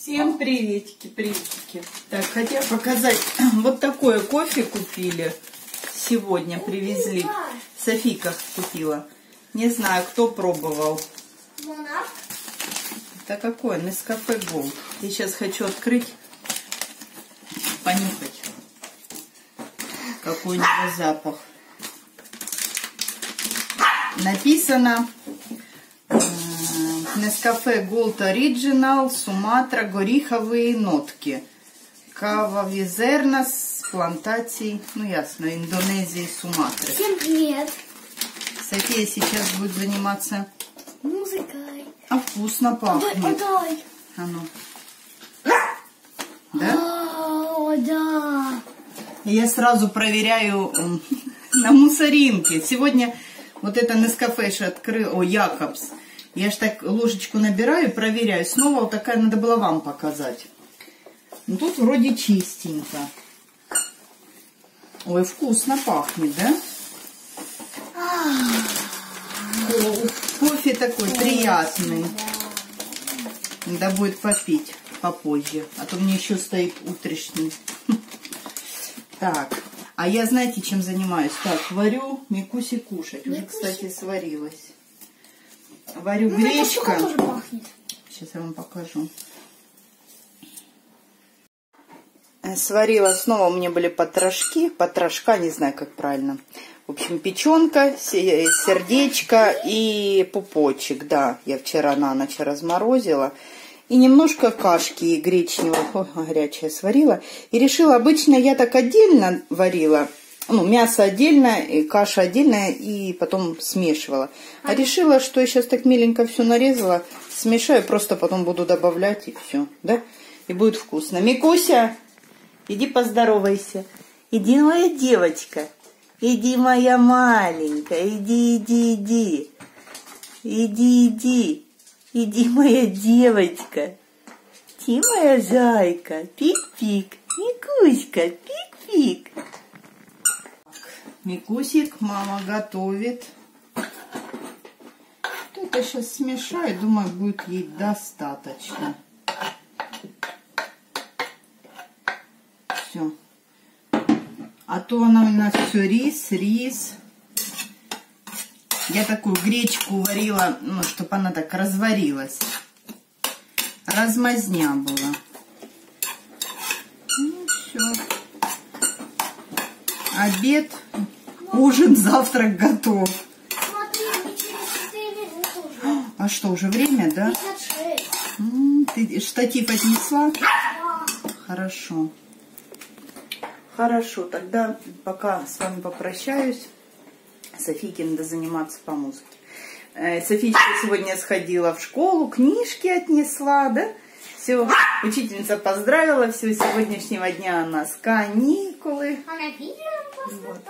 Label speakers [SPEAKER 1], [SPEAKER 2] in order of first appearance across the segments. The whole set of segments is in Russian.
[SPEAKER 1] Всем приветики, приветики. Так, хотела показать, вот такое кофе купили сегодня, привезли. Софийка купила. Не знаю, кто пробовал.
[SPEAKER 2] Монарх.
[SPEAKER 1] Это какое? Нескафе Голд. Я сейчас хочу открыть, понюхать, какой у него запах. Написано Нескафе Gold Original, Суматра, горіховые нотки. Кавові зерна з плантацій, ну ясно, Индонезии, Суматры.
[SPEAKER 2] Всем привет.
[SPEAKER 1] София сейчас будет заниматься,
[SPEAKER 2] Музыкой.
[SPEAKER 1] а вкусно
[SPEAKER 2] Дай,
[SPEAKER 1] пахнет.
[SPEAKER 2] дай.
[SPEAKER 1] А ну. Да?
[SPEAKER 2] О, да.
[SPEAKER 1] Я сразу проверяю м, на мусоринке. Сегодня вот это Нескафе открыл, о, Якобс. я ж так ложечку набираю, проверяю. Снова вот такая надо было вам показать. Ну, тут вроде чистенько. Ой, вкусно пахнет, да? Ко- Кофе такой приятный. Надо будет попить попозже. А то мне еще стоит утрешний. Так, а я знаете, чем занимаюсь? Так, варю микуси кушать. Уже, кстати, сварилась. Варю
[SPEAKER 2] Ну, это
[SPEAKER 1] гречка.
[SPEAKER 2] тоже пахнет.
[SPEAKER 1] Сейчас я вам покажу. Э, Сварила снова у меня были потрошки, потрошка, не знаю, как правильно. В общем, печенка, се- сердечко и пупочек, да, я вчера на ночь разморозила. И немножко кашки гречневой, ой, горячая сварила. И решила, обычно я так отдельно варила, ну, мясо отдельно, и каша отдельно, и потом смешивала. А решила, что я сейчас так миленько все нарезала, смешаю, просто потом буду добавлять, и все, да? И будет вкусно. Микуся, иди поздоровайся. Иди, моя девочка. Иди, моя маленькая. Иди, иди, иди. Иди, иди. Иди, моя девочка. Ти, моя зайка. Пик-пик. Микуська, пик-пик. Микусик мама готовит. Вот Это сейчас смешаю, думаю, будет ей достаточно. Все. А то она у нас все рис, рис. Я такую гречку варила, ну, чтобы она так разварилась. Размазня была. Ну, все. Обед, ужин, завтрак готов.
[SPEAKER 2] Смотри, мне через 4 минуты уже.
[SPEAKER 1] А что, уже время, да?
[SPEAKER 2] 56.
[SPEAKER 1] М, Ты штатив отнесла? Хорошо. Хорошо, тогда пока с вами попрощаюсь. Софийке надо заниматься по музыке. Э, Софичка сегодня сходила в школу, книжки отнесла, да? Все, учительница поздравила, все, сегодняшнего дня у нас каникулы.
[SPEAKER 2] Она видео поставила.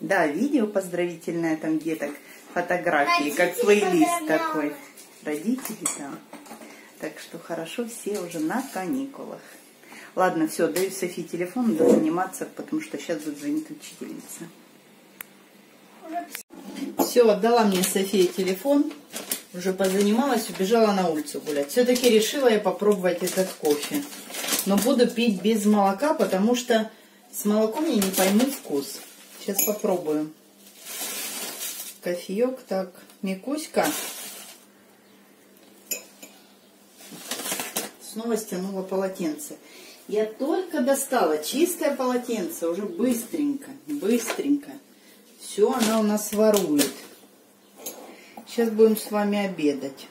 [SPEAKER 1] Да, видео поздравительное там деток, фотографии, как
[SPEAKER 2] Родители
[SPEAKER 1] плейлист
[SPEAKER 2] поздравляют.
[SPEAKER 1] такой. Родители, да. Так что хорошо, все уже на каникулах. Ладно, все, даю Софии телефон, надо заниматься, потому что сейчас будет звонить учительница. Все, отдала мне София телефон, уже позанималась, убежала на улицу гулять. Все-таки решила я попробовать этот кофе. Но буду пить без молока, потому что с молоком я не пойму вкус. Сейчас попробую. Кофеек, так, Микуська. Снова стянула полотенце. Я только достала чистое полотенце, уже быстренько, быстренько. Все она у нас ворует. Сейчас будем с вами обедать.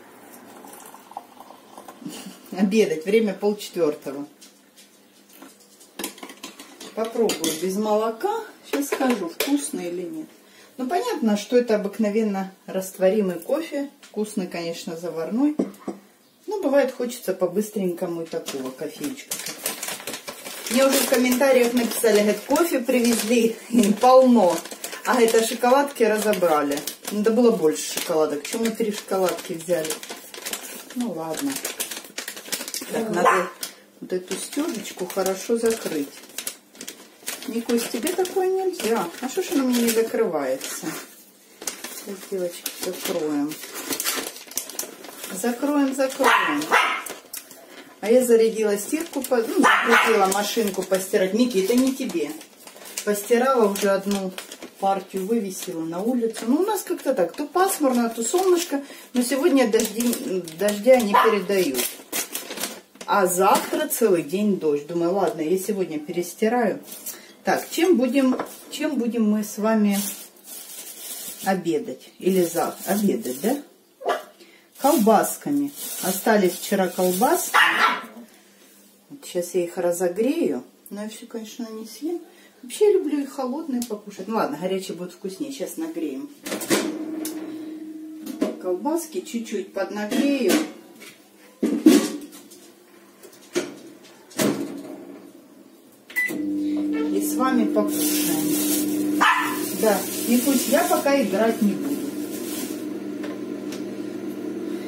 [SPEAKER 1] Обедать, время полчетвертого. Попробую без молока. Сейчас скажу, вкусно или нет. Ну, понятно, что это обыкновенно растворимый кофе. Вкусный, конечно, заварной. Но бывает хочется по-быстренькому и такого кофеечка. Мне уже в комментариях написали, говорят, кофе привезли, полно. А это шоколадки разобрали. Надо было больше шоколадок. Почему мы три шоколадки взяли? Ну ладно. Так, надо вот эту стежечку хорошо закрыть. Никусь, тебе такое нельзя. А что ж оно мне не закрывается? Сейчас, девочки, закроем. Закроем, закроем. А я зарядила стирку, ну, закрутила машинку постирать. Мики, это не тебе. Постирала уже одну партию, вывесила на улицу. Ну, у нас как-то так, то пасмурно, то солнышко. Но сегодня дожди, дождя не передают. А завтра целый день дождь. Думаю, ладно, я сегодня перестираю. Так, чем будем, чем будем мы с вами обедать? Или за обедать, да? Колбасками. Остались вчера колбаски. Вот сейчас я их разогрею. Но я все, конечно, не съем. Вообще я люблю их холодные покушать. Ну ладно, горячие будут вкуснее. Сейчас нагреем. Колбаски чуть-чуть поднагрею. Покушаем. Да, и пусть я пока играть не буду.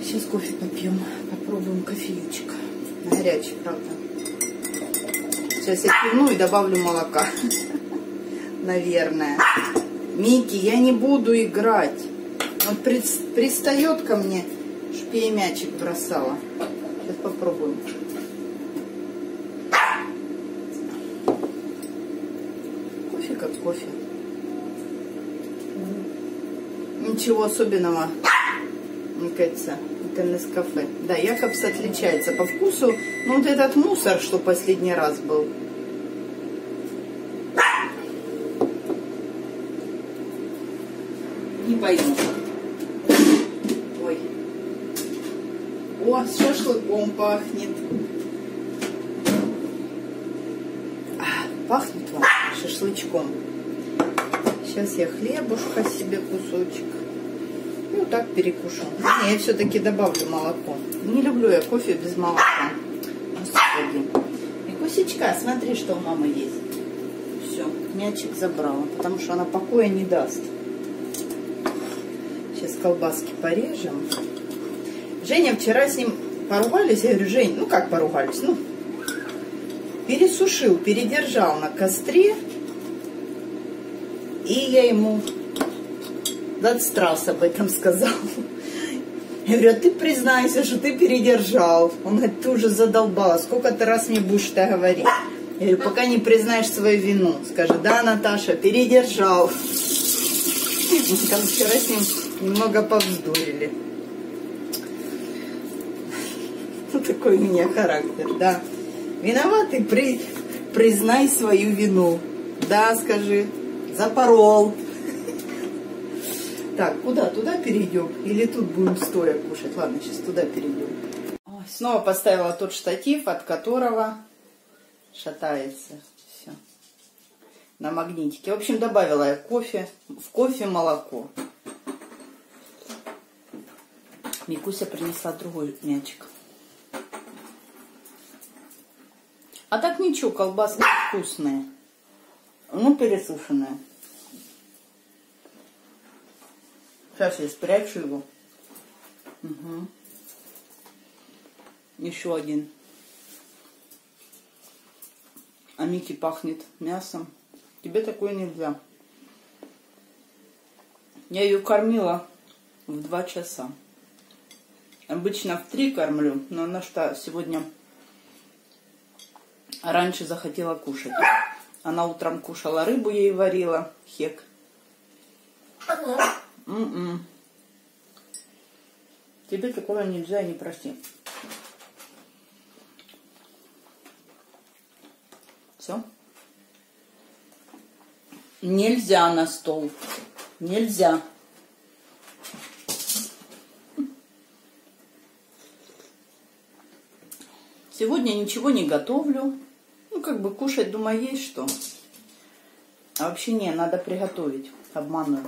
[SPEAKER 1] Сейчас кофе попьем. Попробуем кофеечек. Горячий, правда. Сейчас я кивну и добавлю молока. Наверное. Мики, я не буду играть. Он прис- пристает ко мне, чтоб я ей мячик бросала. Сейчас попробуем. Кофе. Ничего особенного, мне кажется, это Нескафе. Да, Якобс отличается по вкусу. Но вот этот мусор, что последний раз был. Не пойму. Ой. О, с шашлыком пахнет. А, пахнет вам шашлычком. Сейчас я хлебушка себе кусочек. Вот так перекушу. Не, я все-таки добавлю молоко. Не люблю я кофе без молока. Господи. Кусечка, смотри, что у мамы есть. Все, мячик забрала, потому что она покоя не даст. Сейчас колбаски порежем. Женя вчера с ним поругались. Я говорю, Жень, ну как поругались? Ну, пересушил, передержал на костре. И я ему Датстрас об этом сказал. Я говорю, а ты признайся, что ты передержал. Он говорит, ты уже задолбала, сколько ты раз мне будешь это говорить? Я говорю, пока не признаешь свою вину. Скажи, да, Наташа, передержал. Мы там вчера с ним немного повздорили. Ну, такой у меня характер, да. Виноватый, при, признай свою вину. Да, скажи, запорол. Так, куда? Туда перейдем? Или тут будем стоя кушать? Ладно, сейчас туда перейдем. Ой, снова поставила тот штатив, от которого шатается. Все. На магнитике. В общем, добавила я кофе. В кофе молоко. Микуся принесла другой мячик. А так ничего, колбаски вкусные. Ну, пересушенные. Сейчас я спрячу его. Угу. Еще один. А Мики пахнет мясом. Тебе такое нельзя. Я ее кормила в два часа. Обычно в три кормлю, но она что сегодня раньше захотела кушать. Она утром кушала рыбу, ей варила, хек. М-м. Тебе такого нельзя, не прости. Все? Нельзя на стол. Нельзя. Сегодня ничего не готовлю. Ну, как бы кушать, думаю, есть что. А вообще не, надо приготовить. Обманываю.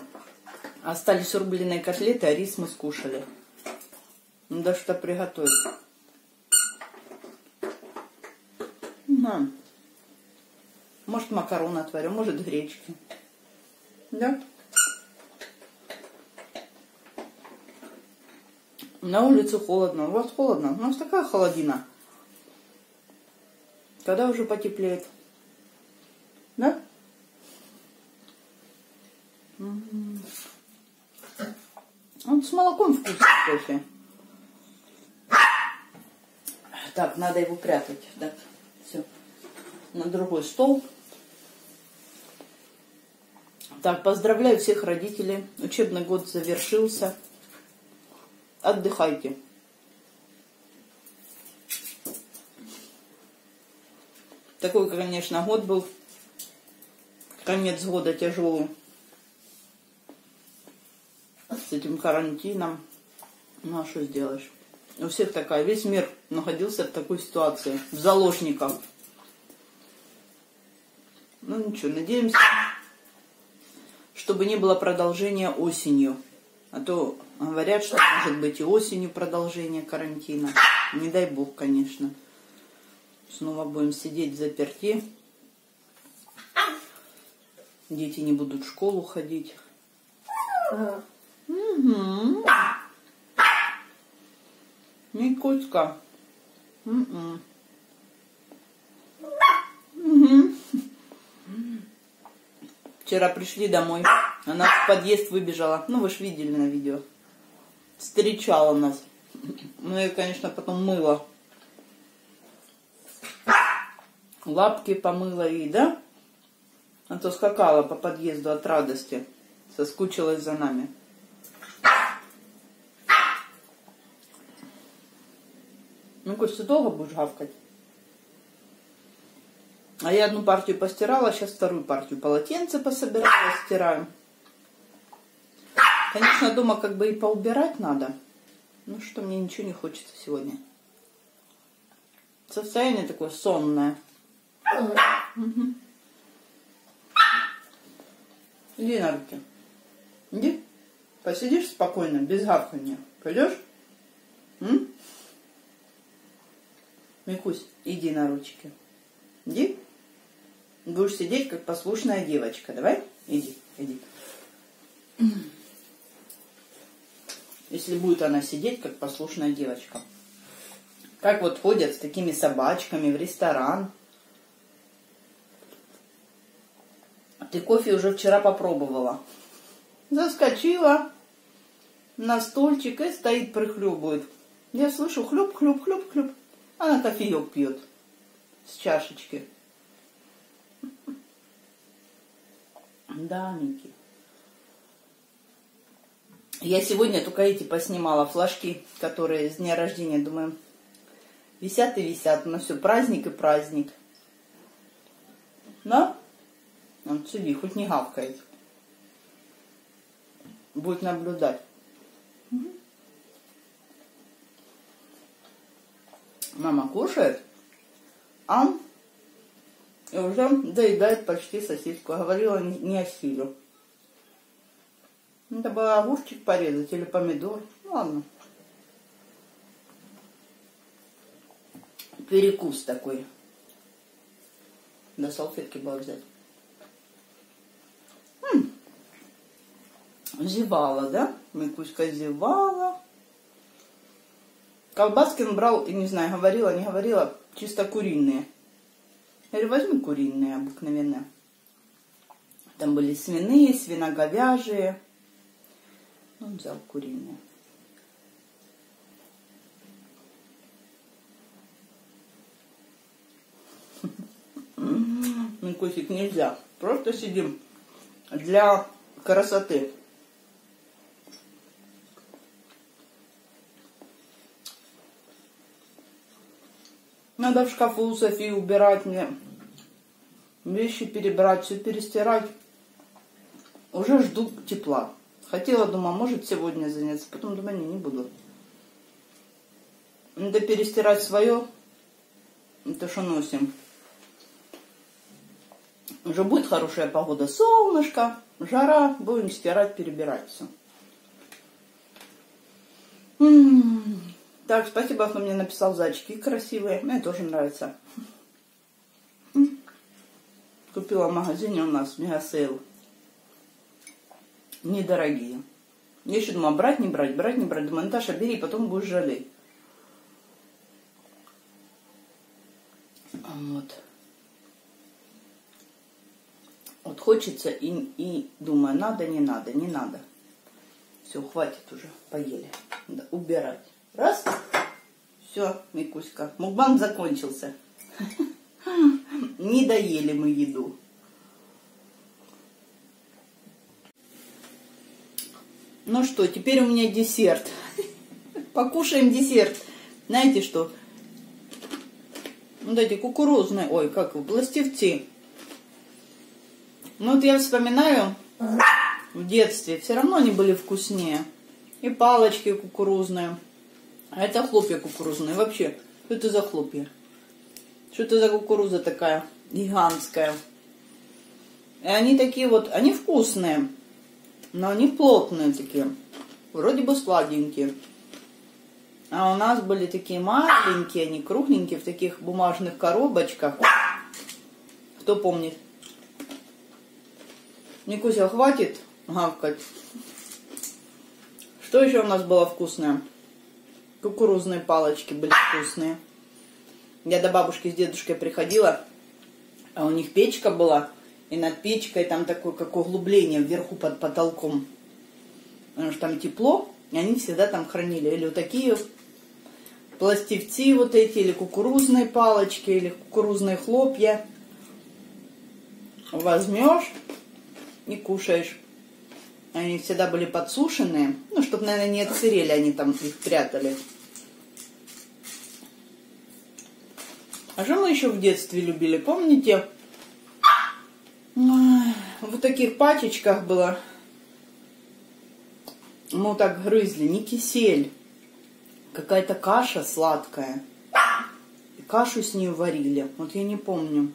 [SPEAKER 1] Остались рубленые котлеты, а рис мы скушали. Надо что приготовить. Да. Может, макароны отварю, может, гречки. Да? На улице холодно. У вас холодно? У нас такая холодина. Когда уже потеплеет? Да? Он с молоком вкусный кофе. Так, надо его прятать. Так, все. На другой стол. Так, поздравляю всех родителей. Учебный год завершился. Отдыхайте. Такой, конечно, год был. Конец года тяжелый. С этим карантином. Ну, а что сделаешь? У всех такая. Весь мир находился в такой ситуации. В заложниках. Ну, ничего, надеемся, чтобы не было продолжения осенью. А то говорят, что может быть и осенью продолжение карантина. Не дай бог, конечно. Снова будем сидеть в заперти. Дети не будут в школу ходить. Мгм. Вчера пришли домой. Она в подъезд выбежала. Ну, вы же видели на видео. Встречала нас. Ну, я, конечно, потом мыла. Лапки помыла ей, да? А то скакала по подъезду от радости. Соскучилась за нами. Ну, ты долго будешь гавкать? А я одну партию постирала, сейчас вторую партию полотенце пособирала, стираю. Конечно, дома как бы и поубирать надо. Ну что, мне ничего не хочется сегодня. Состояние такое сонное. Иди на руки. Иди. Посидишь спокойно, без гавканья. Пойдешь? Микусь, иди на ручки. Иди. Будешь сидеть, как послушная девочка. Давай? Иди, иди. Если будет она сидеть, как послушная девочка. Как вот ходят с такими собачками в ресторан. Ты кофе уже вчера попробовала. Заскочила на стульчик и стоит, прихлебывает. Я слышу хлеб. Она кофеек пьет с чашечки. Да, Ники. Я сегодня только эти поснимала флажки, которые с дня рождения, думаю, висят и висят. Ну все, праздник и праздник. Да? Он сиди, хоть не гавкает. Будет наблюдать. Мама кушает, а и уже доедает почти сосиску. Говорила не, не осилю. Надо было огурчик порезать или помидор. Ну, ладно. Перекус такой. До салфетки было взять. Зевала, да? Микуська зевала. Колбаскин брал, и не знаю, говорила, не говорила, чисто куриные. Я говорю, возьми куриные обыкновенные. Там были свиные, свиноговяжие. Он взял куриные. Ну, котик, нельзя. Просто сидим для красоты. Надо в шкафу Софии убирать мне. Вещи перебрать, все перестирать. Уже жду тепла. Хотела, думаю, может сегодня заняться. Потом думаю, не, не буду. Надо перестирать свое. Это что носим. Уже будет хорошая погода. Солнышко, жара. Будем стирать, перебирать все. Так, спасибо, кто мне написал зайчики красивые. Мне тоже нравится. Купила в магазине у нас мегасейл. Недорогие. Я еще думала, брать, не брать, брать, не брать. Думаю, Наташа, бери, потом будешь жалеть. Вот. Вот хочется и, и думаю, надо, не надо, не надо. Все, хватит уже, поели. Надо убирать. Раз. Все, Микуська, мукбанг закончился. Не доели мы еду. Ну что, теперь у меня десерт. Покушаем десерт. Знаете что? Вот эти кукурузные, ой, как вы, пластивцы. Ну вот я вспоминаю в детстве, все равно они были вкуснее. И палочки кукурузные. А это хлопья кукурузные. Вообще, что это за хлопья? Что это за кукуруза такая гигантская? И они такие вот, они вкусные, но они плотные такие. Вроде бы сладенькие. А у нас были такие маленькие, они кругленькие, в таких бумажных коробочках. Кто помнит? Никуся, хватит гавкать. Что еще у нас было вкусное? Кукурузные палочки были вкусные. Я до бабушки с дедушкой приходила, а у них печка была, и над печкой там такое, как углубление вверху под потолком. Потому что там тепло, и они всегда там хранили. Или вот такие пластивцы вот эти, или кукурузные палочки, или кукурузные хлопья. Возьмешь и кушаешь. Они всегда были подсушенные. Ну, чтобы, наверное, не отсырели, они там их прятали. А что мы еще в детстве любили? Помните? В таких пачечках было. Мы вот так грызли. Не кисель. Какая-то каша сладкая. И кашу с ней варили. Вот я не помню.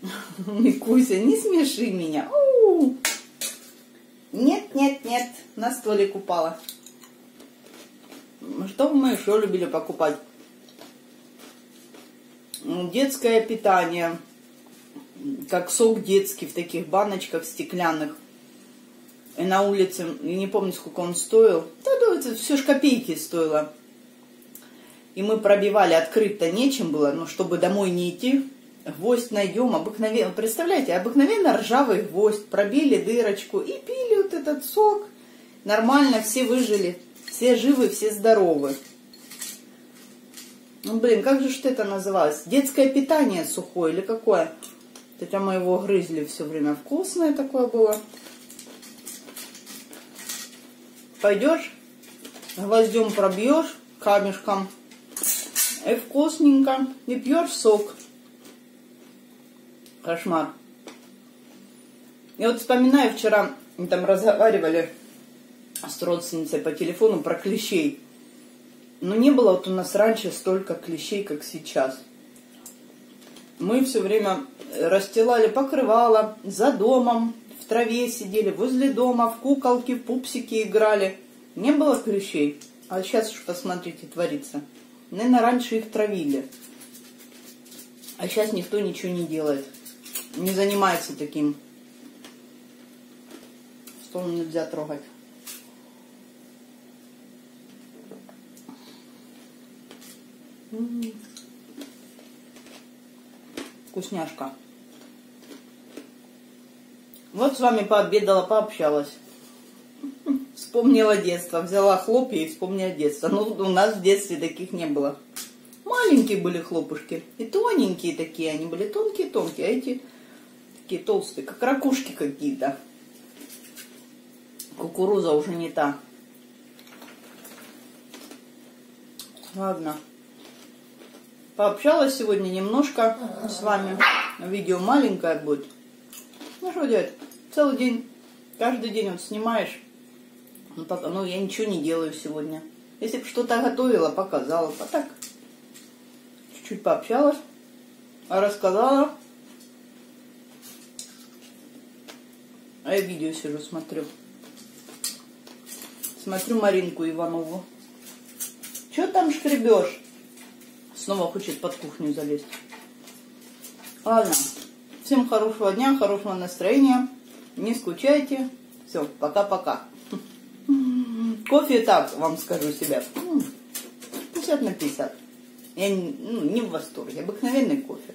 [SPEAKER 1] Микуся, не смеши меня. Нет, нет, нет, на столик упала. Что мы еще любили покупать? Детское питание, как сок детский в таких баночках стеклянных. И на улице, я не помню, сколько он стоил. Да, да, это все ж копейки стоило. И мы пробивали, открыть-то нечем было, но чтобы домой не идти, гвоздь найдем, обыкновенно, представляете, обыкновенно ржавый гвоздь, пробили дырочку и пили вот этот сок. Нормально, все выжили, все живы, все здоровы. Ну, блин, как же что это называлось? Детское питание сухое или какое? Хотя мы его грызли все время. Вкусное такое было. Пойдешь, гвоздем пробьешь камешком, и вкусненько, и пьешь сок. Кошмар. Я вот вспоминаю, вчера мы там разговаривали с родственницей по телефону про клещей. Но не было вот у нас раньше столько клещей, как сейчас. Мы все время расстилали покрывало за домом, в траве сидели, возле дома, в куколки, пупсики играли. Не было клещей. А сейчас уж посмотрите, творится. Наверное, раньше их травили. А сейчас никто ничего не делает не занимается таким. Стол нельзя трогать. Вкусняшка. Вот с вами пообедала, пообщалась. Вспомнила детство. Взяла хлопья и вспомнила детство. Ну, у нас в детстве таких не было. Маленькие были хлопушки. И тоненькие такие. Они были тонкие-тонкие. А эти такие толстые, как ракушки какие-то. Кукуруза уже не та. Ладно. Пообщалась сегодня немножко с вами. Видео маленькое будет. Ну что делать? Целый день, каждый день вот снимаешь. Ну, пока, ну я ничего не делаю сегодня. Если бы что-то готовила, показала. А так, чуть-чуть пообщалась, рассказала. А я видео сижу, смотрю. Смотрю Маринку Иванову. Че там шкребешь? Снова хочет под кухню залезть. Ладно. Всем хорошего дня, хорошего настроения. Не скучайте. Все, пока-пока. Кофе так, вам скажу себя. 50 на 50. Я ну, не в восторге. Обыкновенный кофе.